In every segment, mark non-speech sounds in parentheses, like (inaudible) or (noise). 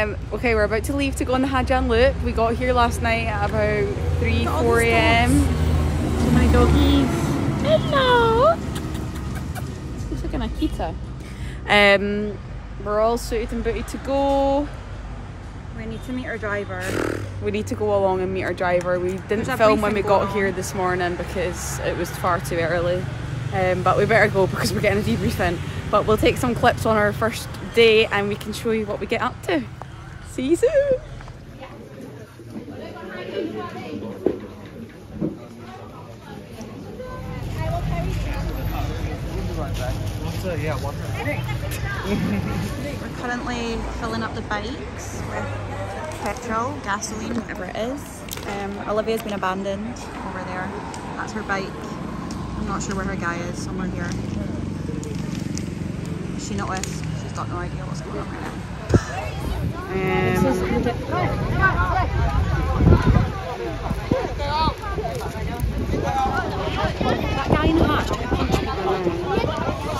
Um, okay, we're about to leave to go on the Ha Giang Loop. We got here last night at about 3, 4 a.m. So many doggies. Hello! Looks like an Akita. Um, we're all suited and booted to go. We need to meet our driver. (sighs) We need to go along and meet our driver. We didn't film when we got here this morning because it was far too early. Um, but we better go because we're getting a debriefing. But we'll take some clips on our first day and we can show you what we get up to. See you soon! We're currently filling up the bikes with petrol, gasoline, whatever it is. Um, Olivia's been abandoned over there. That's her bike. I'm not sure where her guy is, somewhere here. She not with? She's got no idea what's going on right now.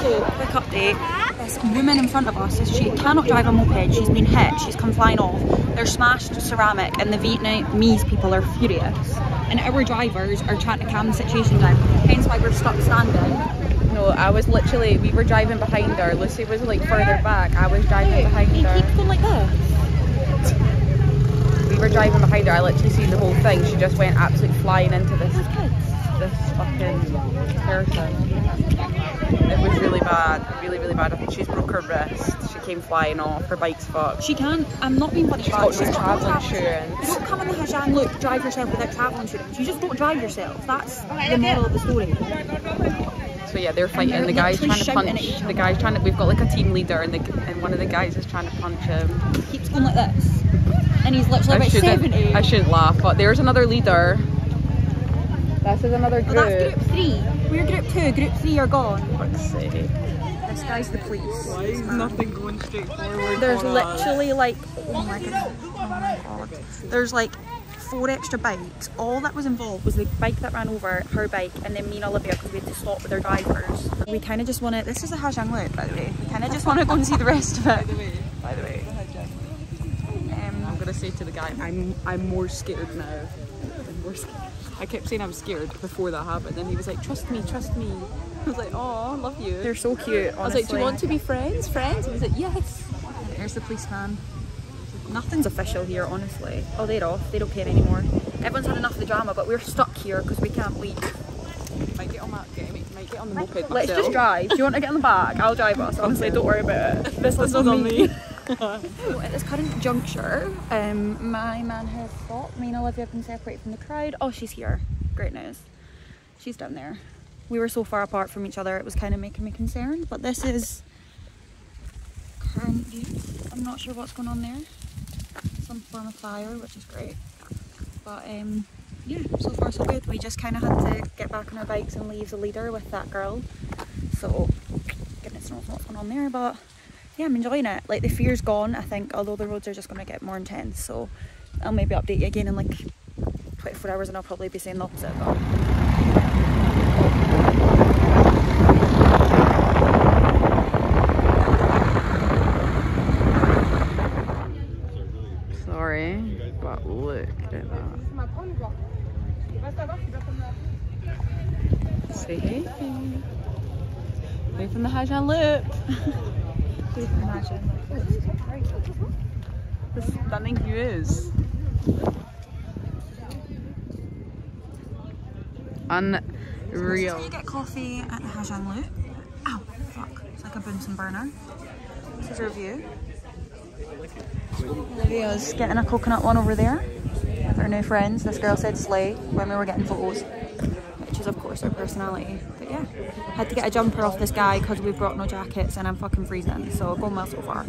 So, quick update this woman in front of us, she cannot drive a moped. She's been hit. She's come flying off. There's smashed ceramic and the Vietnamese people are furious. And our drivers are trying to calm the situation down. Hence why we're stuck standing. no, I was literally, we were driving behind her. Lucy was like further back. I was driving behind He keeps going like this. We were driving behind her. I literally seen the whole thing. She just went absolutely flying into this this fucking person. It was really bad, really, really bad. I think she's broke her wrist. She came flying off. Her bike's fucked. She can't. I'm not being funny. She's got she's got travel insurance. You don't come in the Ha Giang Loop, drive yourself without travel insurance. You just don't drive yourself. That's the moral of the story. So yeah, they're fighting. they're The guy's trying to shouting at each punch. The guy's trying to. We've got like a team leader, and the and one of the guys is trying to punch him. He keeps going like this. And he's literally I about shouldn't. 70. I shouldn't laugh, but there's another leader. This is another oh, Well, group. that's group three. We're group two. Group three are gone. Fuck's sake. This guy's the police. Why is nothing going straight forward? There's for us? literally like, oh my god, oh my god. There's like four extra bikes. All that was involved was the bike that ran over, her bike, and then me and Olivia because we had to stop with our drivers. We kind of just want to, this is the Ha Giang Loop by the way. We kind of just want to go and see the rest of it. By the way, By the way, Um, I'm gonna say to the guy, I'm I'm more scared now. I'm more scared. I kept saying I'm scared before that happened, and he was like, "Trust me, trust me." I was like, "Oh, love you." they're so cute, I was like, "Do you want to be friends? Friends?" He was like, "Yes." There's the policeman. Nothing's official here, honestly. Oh, they're off. They don't care anymore. Everyone's had enough of the drama, but we're stuck here because we can't leave. Might get on that. Get, might get on the moped Let's myself. just drive. Do you want to get in the back? I'll drive us. Honestly, don't worry about it. This one's is on me. (laughs) So at this current juncture, um, my man has stopped. Me and Olivia have been separated from the crowd. Oh, she's here. Great news. She's down there. We were so far apart from each other, it was kind of making me concerned. But this is current view. I'm not sure what's going on there. Some form of fire, which is great. But um, yeah, so far so good. We just kind of had to get back on our bikes and leave the leader with that girl. So goodness knows what's going on there, but yeah, I'm enjoying it. Like the fear's gone, I think, although the roads are just going to get more intense. So I'll maybe update you again in like 24 hours and I'll probably be saying the opposite. But Sorry, but look at that. Hey. Hey from the Ha Giang Loop. you can imagine. The stunning views. Unreal. So you get coffee at the Ha Giang Loop. Ow, fuck. It's like a Bunsen burner. This is our view. Olivia's getting a coconut one over there with her new friends. This girl said slay when we were getting photos, which is of course her personality. Yeah, had to get a jumper off this guy because we brought no jackets and I'm fucking freezing. So going well so far.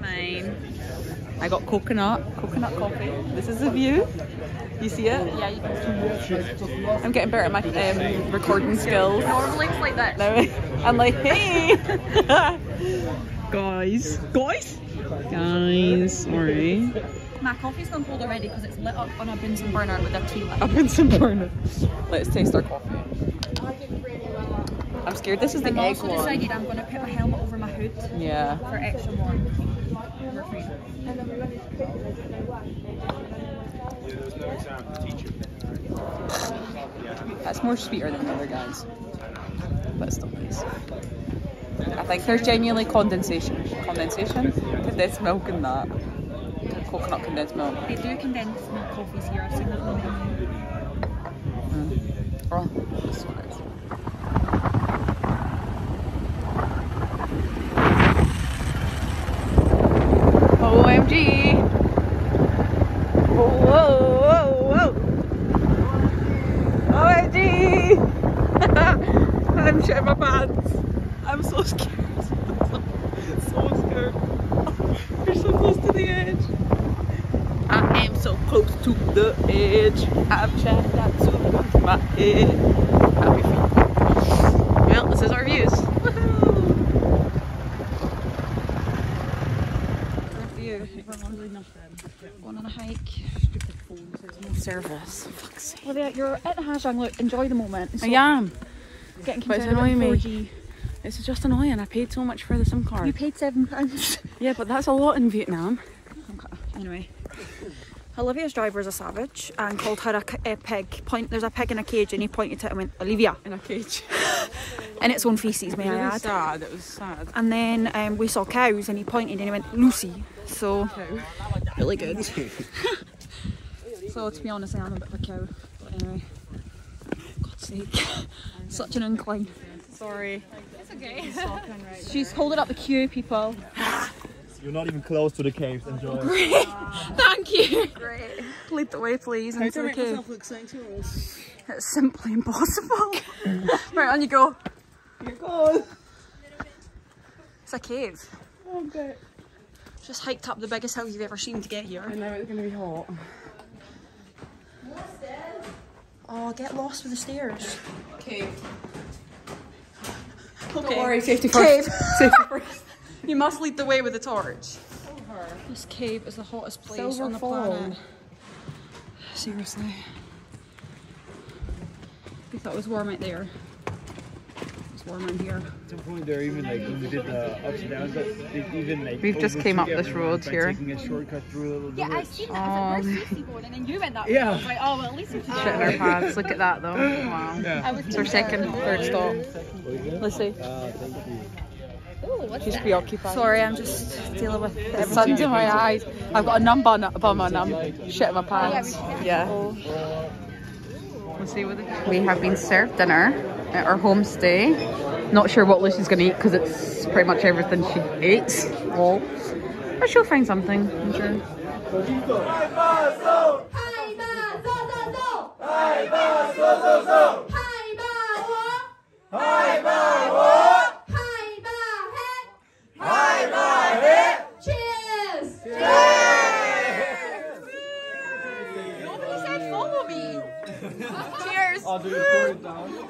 Mine. I got coconut, coconut coffee. This is the view. You see it? Yeah, you can I'm getting better at my um, recording skills. Normally it's like that. I'm like, hey, (laughs) guys, guys, guys. Sorry, My coffee's gone cold already because it's lit up on a Bunsen burner with a tea light. A in burner. Let's taste our coffee. I'm scared. This is the I'm egg also one. decided I'm going to put my helmet over my hood Yeah. for extra warm. That's more sweeter than the other guys. But still nice. I think there's genuinely condensation. Condensation? Condensed milk in that. Coconut condensed milk. They do condense milk coffees here. I've seen that on the menu. Mm. Oh, this one is. OMG! Whoa, whoa, whoa, whoa! OMG! I'm shitting my pants. I'm so scared. so scared. We're so close to the edge. I am so close to the edge. I'm trying not to lose my head. Happy feet. Well, this is our views. View. Going on a hike. Service. Fuck's sake. Well, there, you're at the Ha Giang. Look, enjoy the moment. I am. Getting But it's annoying me. 4G. It's just annoying. I paid so much for the SIM car. You paid seven pounds. Yeah, but that's a lot in Vietnam. Okay. Anyway. Olivia's driver is a savage and called her a pig. Point. There's a pig in a cage and he pointed to it and went, Olivia. In a cage. (laughs) In its own feces, may I Really add. sad. It was sad. And then um, we saw cows and he pointed and he went, Lucy. So, really good. (laughs) (laughs) so, to be honest, I am a bit of a cow. But anyway. God's sake. Such an incline. Sorry. It's okay. She's holding up the queue, people. You're not even close to the caves. Enjoy. (laughs) Great. Thank you. Great. Lead the way, please, into the cave. look. It's simply impossible. (laughs) right, on you go. You're gone. It's a cave. Oh, okay. Just hiked up the biggest hill you've ever seen to get here. I know it's gonna be hot. Oh, get lost with the stairs. Okay. Okay. Don't worry, safety first. Cave. safety first. (laughs) You must lead the way with the torch. This cave is the hottest place Silver on the Fall. planet. Seriously. We thought it was warm out there. It's warm in here. At some point there, even like when we did the ups and downs, that even like. We've just came up this road here. Taking a shortcut through a little Yeah, I bit. seen Oh, that. I was like, where's Lucy? And then you went that way. Yeah. I was like, oh, well, at least we Shit in our pants. Look at that though. Wow. (laughs) Yeah. It's our second, third stop. Let's see. Ah, thank you. She's preoccupied. Sorry, I'm just dealing with The sun's in my eyes. I've got a numb on above my numb. Shit in my pants. Yeah. We'll see what We have been served dinner at our homestay. Not sure what Lucy's gonna eat because it's pretty much everything she eats. Lol. But she'll find something, I'm sure. I'll do it down.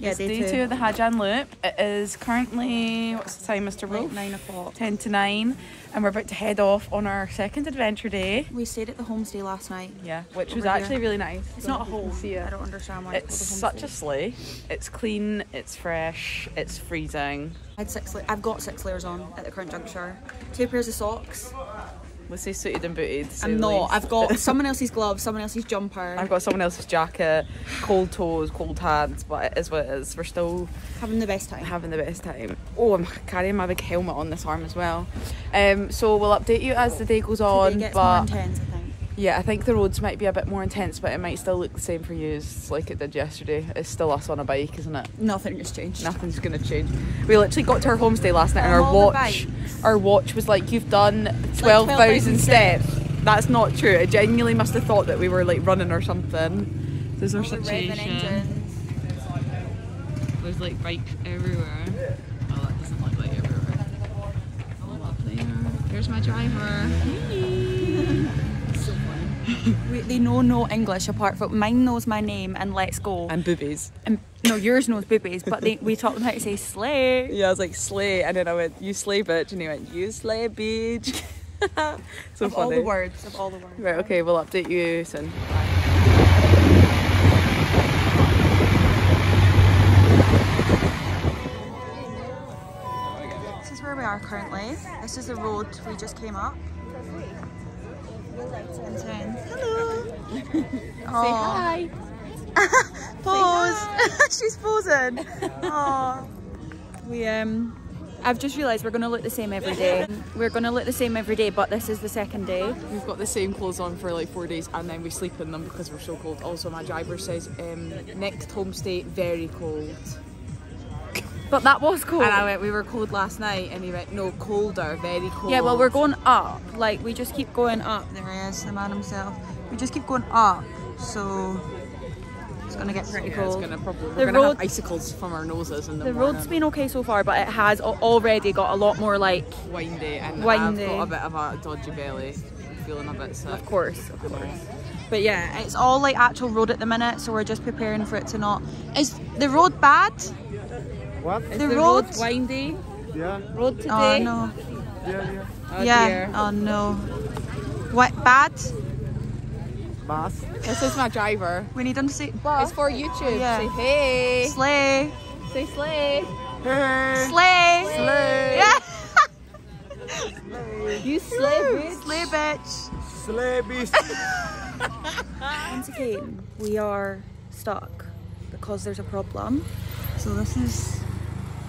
Yeah, It's day two of the Ha Giang Loop. It is currently, what's the time, Mr. Wolf? Nine o'clock. 10 to 9. And we're about to head off on our second adventure day. We stayed at the homestay last night. Yeah, which was Over here. actually really nice. It's not a home. See it. I don't understand why It's it's, such called a sleigh. It's clean, it's fresh, it's freezing. I had six. I've got six layers on at the current juncture. Two pairs of socks. Let's say suited and booted. I'm not. I've got someone else's gloves, someone else's jumper. I've got someone else's jacket, cold toes, cold hands, but it is what it is. We're still having the best time. having the best time. Oh, I'm carrying my big helmet on this arm as well. Um, so we'll update you as the day goes on. gets more but intense. Yeah, I think the roads might be a bit more intense, but it might still look the same for you as like it did yesterday. It's still us on a bike, isn't it? Nothing has changed. Nothing's gonna change. We literally got to our homestay last night, and On our watch, our watch was like, "You've done twelve thousand 12,000 steps." That's not true. It genuinely must have thought that we were like running or something. There's our situation. There's like bikes everywhere. Oh, that doesn't look like everywhere. Oh, up there. There's my driver they know no English apart from mine knows my name and let's go. And boobies. And no, yours knows boobies, but they, we taught them how to say slay. Yeah, I was like slay, and then I went you slay bitch, and he went you slay bitch. (laughs) so of funny. all the words, of all the words. Right. Okay, we'll update you soon. This is where we are currently. This is the road we just came up. Hello. Say hi. (laughs) Pose. (laughs) She's. Oh. (laughs) We um. I've just realised we're gonna look the same every day. We're gonna look the same every day, but this is the second day. We've got the same clothes on for like four days and then we sleep in them because we're so cold. Also, my driver says um, next homestay, very cold. But that was cool. And I went, we were cold last night, and he went, no, colder, very cold. Yeah, well, we're going up. Like, we just keep going up. There he is, the man himself. We just keep going up. So, it's going to get pretty Yeah, cold. it's gonna probably. The We're gonna road- have icicles from our noses in the, The morning. road's been okay so far, but it has already got a lot more, like, windy, and Windy. I've got a bit of a dodgy belly, feeling a bit sick. of course, of course. But yeah, it's all like actual road at the minute, so we're just preparing for it to not. Is the road bad? What? Is The the, road- road windy? Yeah, Road oh, today? Oh no. yeah, yeah. Oh, yeah. dear. Oh no. What bad? Mass. This is my driver. We need him to say It's for YouTube. Oh, yeah. Say hey. slay. Say slay. Hey. Slay. Slay. Yeah. You slay, bitch. Slay bitch. Slay beast. (laughs) Once again, we are stuck because there's a problem. So this is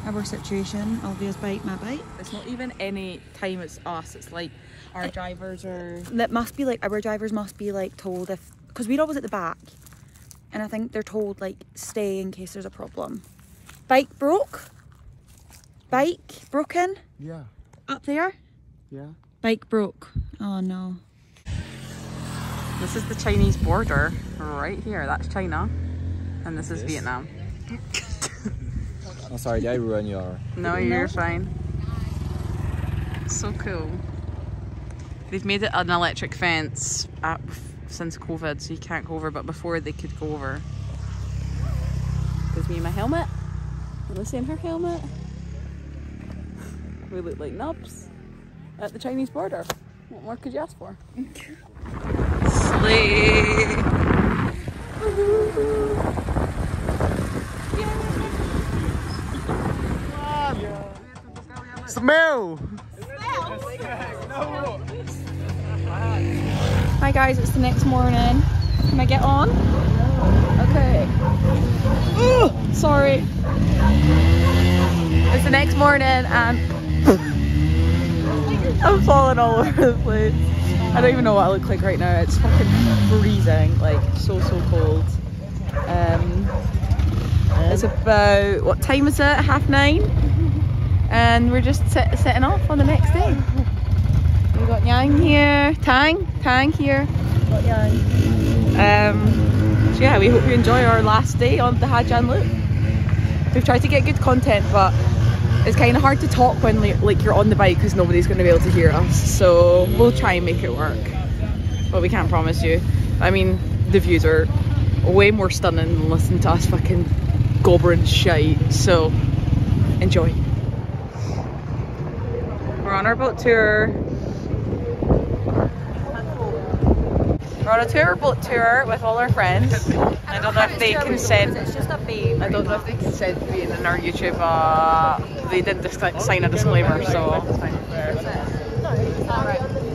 our situation. Olivia's bike, my bike. It's not even any time it's us. It's like our drivers are. That must be like our drivers must be like told if because we're always at the back, and I think they're told like stay in case there's a problem. Bike broke. Bike broken Yeah, up there. yeah. Bike broke. Oh no. This is the Chinese border right here. That's China, and this is Vietnam. (laughs) I'm sorry, did I ruin your? No, you're fine. So cool. They've made it an electric fence at, since COVID, so you can't go over. But before they could go over. There's me in my helmet. Melissa in her helmet. We look like nubs at the Chinese border. What more could you ask for? Slay. (laughs) Smell. Hi guys, it's the next morning. Can I get on? Okay. Ugh, sorry. It's the next morning and (laughs) I'm falling all over the place. I don't even know what I look like right now. It's fucking freezing, like so so cold. Um, it's about what time is it? Half nine, and we're just sit, setting off on the next day. We got Yang here, Tang, Tang here. Got Yang. Um, so yeah, we hope you enjoy our last day on the Ha Giang Loop. We've tried to get good content, but it's kind of hard to talk when like, like you're on the bike because nobody's going to be able to hear us. So we'll try and make it work, but we can't promise you. I mean, the views are way more stunning than listening to us fucking gobbering shite. So enjoy. We're on our boat tour. We're on a tour boat tour with all our friends. (laughs) I don't know if they consent. It's just a babe. I don't know if they consent to being in our YouTube. Uh, they didn't sign a disclaimer, so.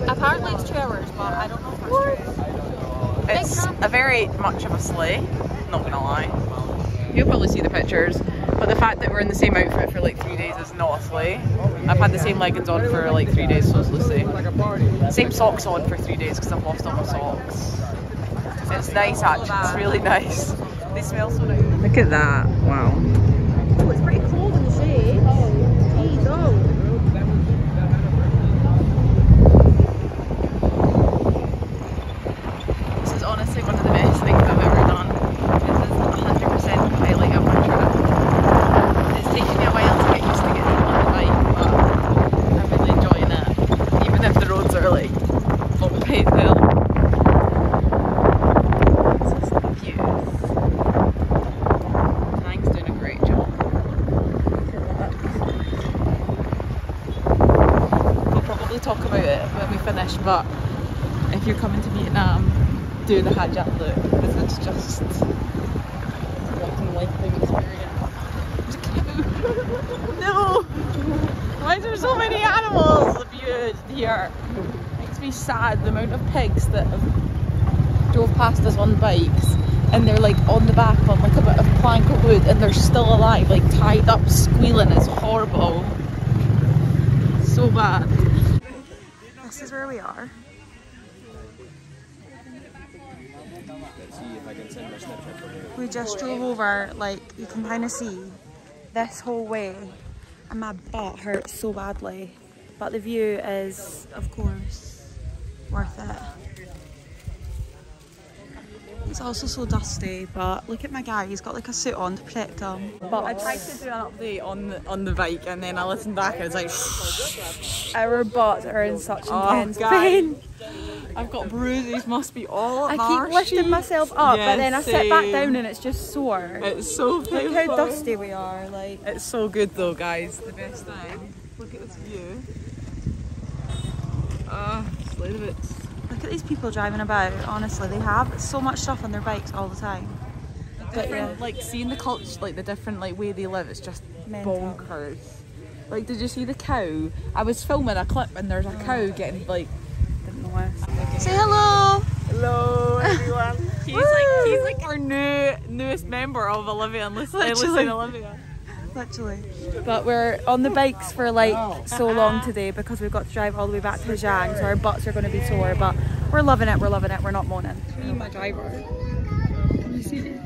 Apparently it's two hours, but I don't know if that's true. It's a very much of a sleigh, not gonna lie. You'll probably see the pictures, but the fact that we're in the same outfit for like three days is sleigh. I've had the same leggings on for like three days, so it's Lucy. Same socks on for three days because I've lost all my socks. It's nice actually, it's really (laughs) nice. They smell so nice. Look at that, wow. Oh, it's pretty cold in the shade. Jeez, oh. This is honestly one of the best things I've ever done. This is 100% the highlight of my trip. It's taken me a while to get used to getting on the bike, but I'm really enjoying it. Even if the roads are like not quite well. This is cute. Tang's doing a great job. We'll probably talk about it when we finish, but if you're coming to Vietnam, do the Ha Giang Loop because it's just walking a lifetime experience. There's a canoe. no! Why is there so many me sad the amount of pigs that have drove past us on bikes and they're like on the back on like a bit of plank of wood and they're still alive, like tied up, squealing. It's horrible. So bad. This is where we are. We just drove over, like you can kind of see this whole way, and my butt hurts so badly. But the view is, of course, worth it. It's also so dusty, but look at my guy, he's got like a suit on to protect him. But I tried to do an update on the, on the bike and then I listened back and it's like, Our butts are in such Oh, intense guys. pain. I've got bruises, must be all I marshy. keep lifting myself up, but then I sit back down and it's just sore. It's so Look how dusty we are, like. It's so good though, guys. The best time. Look at this view. Ah, slide of it. Look at these people driving about, honestly, they have so much stuff on their bikes all the time. But yeah, like seeing the culture, like the different like way they live. It's just Mental. bonkers. Like, did you see the cow? I was filming a clip and there's a cow oh. getting like. didn't notice. Say hello! Hello, everyone. (laughs) he's like he's like our new newest member of Olivia and Listen, Literally. Listen Olivia. Literally. But we're on the bikes for like so long today because we've got to drive all the way back to Zhang, so our butts are going to be sore. But we're loving it, we're loving it, we're not moaning. Me, my driver. Can you see this?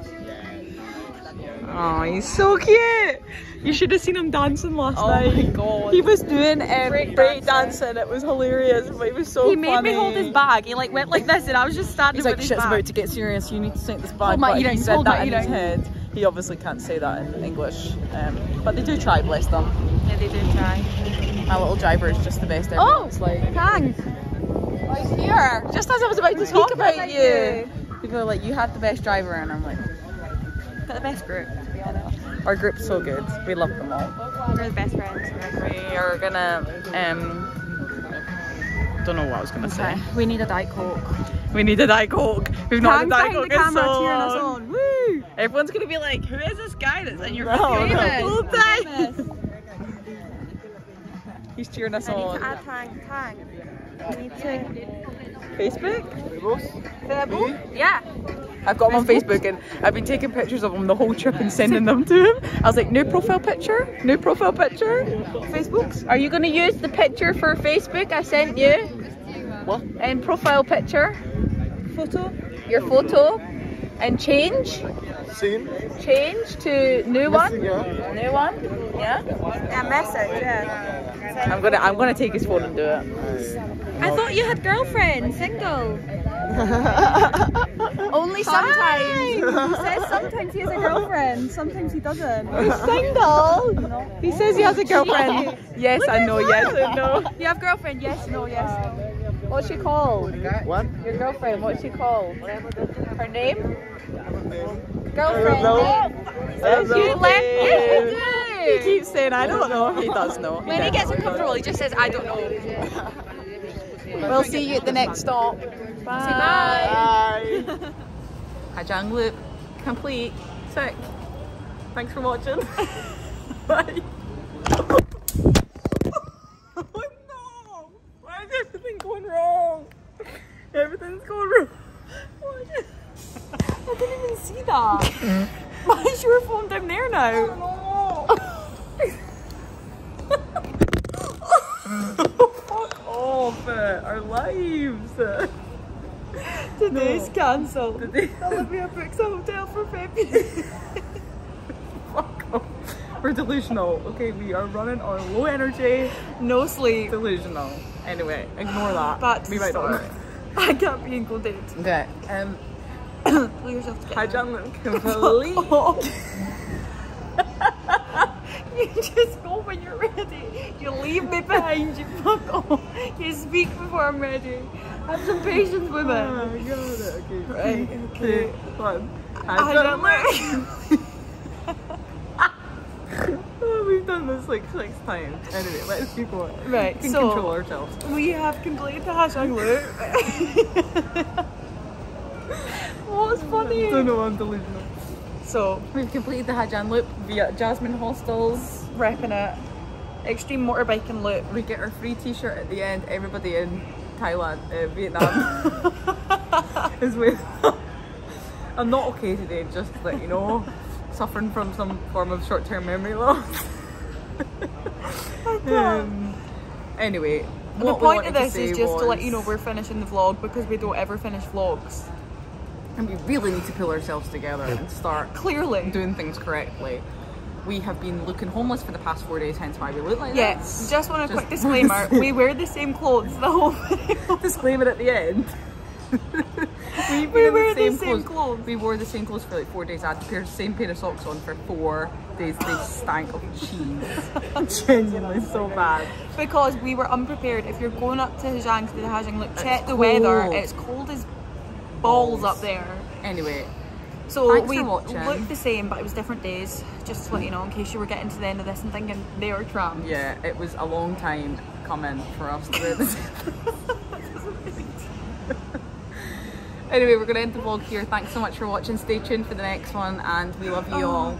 Oh, he's so cute. You should have seen him dancing last Oh night. my God. He was doing um, Break break, dancing. dancing. It was hilarious, but he was so He made funny. me hold his bag. He like went like this, and I was just standing He's with like, his shit's bag. about to get serious. You need to sink this bag. Hold my but he earrings, said hold that my in his earrings. head. He obviously can't say that in English, um, but they do try. Bless them. Yeah, they do try. My little driver is just the best ever. Oh! it's like Thanks. right here. Just as I was about to talk about about you. you. People are like, you had the best driver, and I'm like, Got the best group, to be honest. our group's so good. We love them all. We're the best friends. We are gonna um don't know what I was gonna say. We need a Diet Coke. We need a Diet Coke. We've not had a Diet Coke in so long. On. Woo! Everyone's gonna be like, who is this guy that's in your No, video no. the? Famous. He's cheering us I need on. to add tang, tang. I need to. Facebook? Facebook? Yeah. I've got him on Facebook and I've been taking pictures of him the whole trip and sending them to him. I was like, new profile picture? New profile picture? Facebook's? Are you gonna use the picture for Facebook I sent you? What? And profile picture? Photo? Your photo? And change? Scene? Change to new one? Yeah. New one? Yeah? Yeah, message, yeah. I'm gonna I'm gonna take his phone and do it. I thought you had girlfriend, single. (laughs) Only sometimes. He says sometimes he has a girlfriend, sometimes he doesn't. He's single? He says he has a girlfriend. yes, I know, yes, I know. You have girlfriend? Yes, no, yes. What's she called? What? Your girlfriend, what's she called? Her name? Girlfriend. don't. You left it. He keeps saying, I don't know. He does know. When he gets uncomfortable, he just says, I don't know. (laughs) We'll see you at the next stop. Bye. Bye. Ha Giang (laughs) loop complete. Sick. Thanks for watching. (laughs) Bye. That. (laughs) Why is your phone down there now? (laughs) Fuck off! uh, Our lives. (laughs) Today's cancelled. Today. Olivia books a hotel for February. Fuck off. We're delusional. Okay, we are running on low energy, no sleep. Delusional. Anyway, ignore that. But we might not. I can't be included. Okay. Um. Pull yourself together. Ha Giang complete. You just go when you're ready. You leave me behind. You fuck off. You speak before I'm ready. Have some patience with Oh my god. Okay. Right, Three, one. I don't Hajang. (laughs) Oh, We've done this like six times. Anyway, let's keep going. Right, We can so- control ourselves. We have completed the Ha Giang loop. (laughs) Funny? don't know, I'm delusional. So, We've completed the Ha Giang loop via Jasmine Hostels. repping it. Extreme motorbiking loop. We get our free t-shirt at the end, everybody in. Thailand, uh, Vietnam. (laughs) is with. (laughs) I'm not okay today, just to let you know. Suffering from some form of short term memory loss. (laughs) um, anyway, the point of this is just to let you know we're finishing the vlog because we don't ever finish vlogs. And we really need to pull ourselves together and start Clearly. doing things correctly. We have been looking homeless for the past four days, hence why we look like Yeah, this. just want a Just- quick disclaimer. (laughs) we wear the same clothes the whole video. disclaimer at the end. (laughs) We've We wear the the same, same clothes. clothes. We wore the same clothes for like four days. I had the pair, same pair of socks on for four days. They stank of cheese. (laughs) Genuinely so bad. Because we were unprepared. If you're going up to Ha Giang to do the Ha Giang Loop, check the cold. weather. It's cold as balls, Balls. up there. Anyway, So Thanks we looked the same, but it was different days. Just to let you know, in case you were getting to the end of this and thinking they were tramps. yeah, it was a long time coming for us to do this. (laughs) anyway, we're going to end the vlog here. Thanks so much for watching. Stay tuned for the next one, and we love you Oh all.